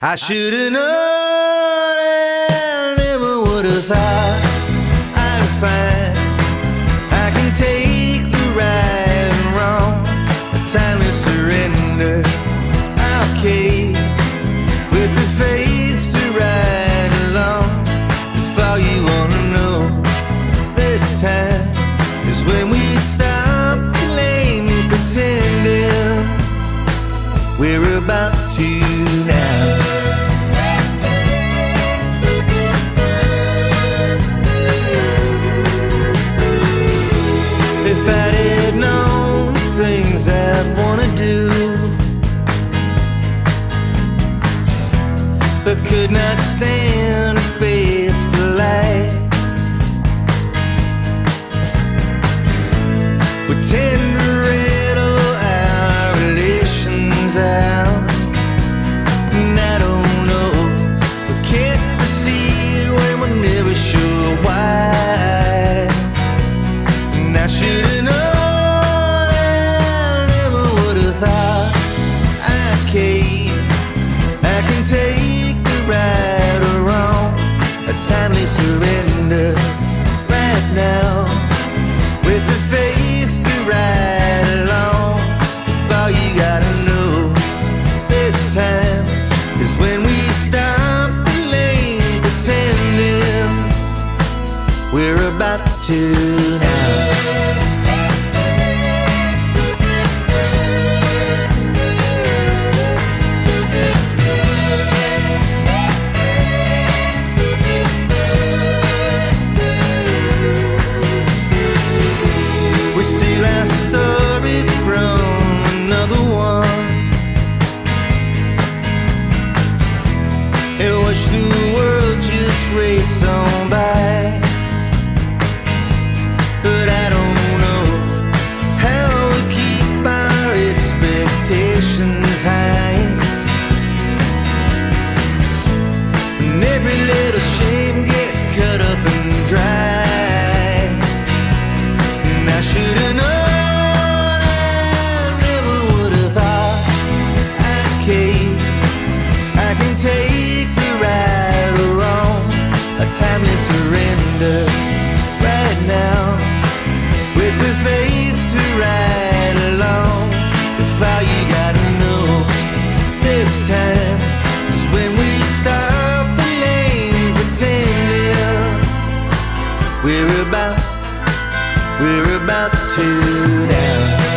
I should have known I never would have thought I'd find I can take the right and wrong. A timely surrender. I'll keep With the faith to ride along. If all you wanna know This time Is when we stop playing pretending We're about to can't stand tonight. We steal our story from another one and watch the world just race on. I should've we're about to now.